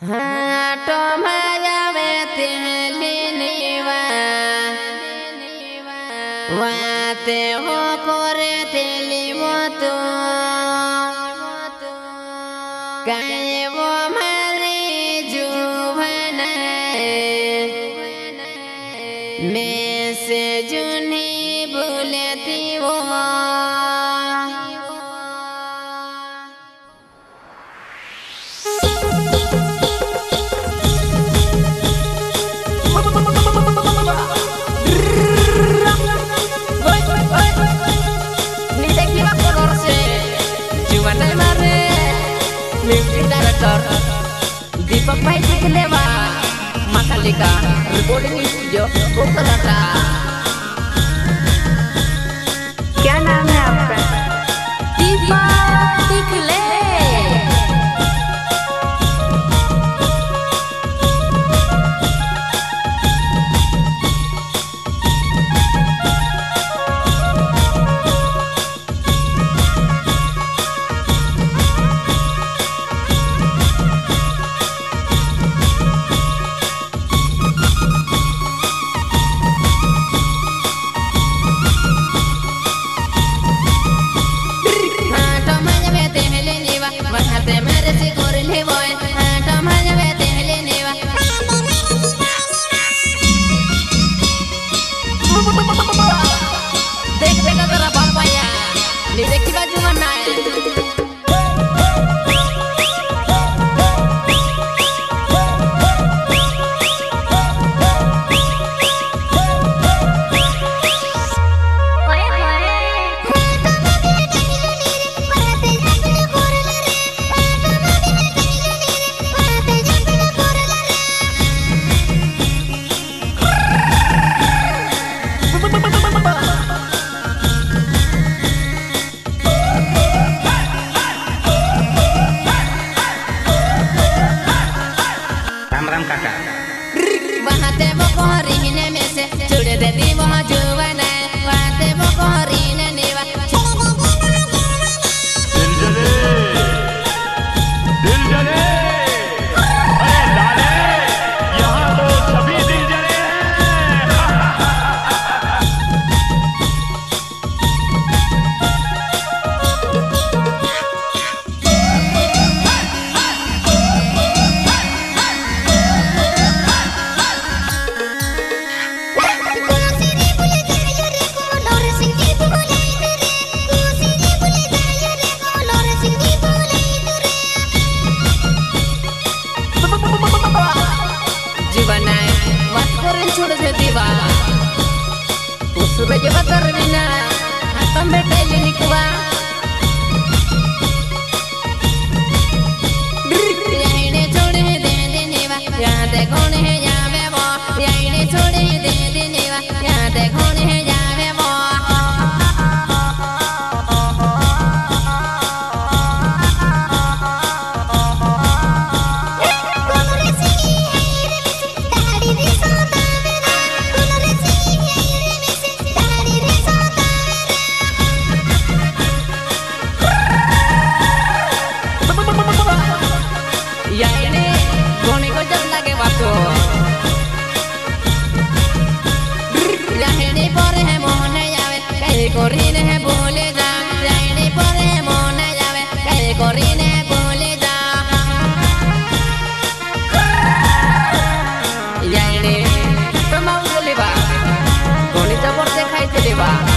Wa te ho kore te li mo tu producer Deepak भाई सीख चिकनेवा मसालिका रिकॉर्डिंग स्टूडियो कोलकाता क्या नाम है आपका दीपक सीख ले Bye.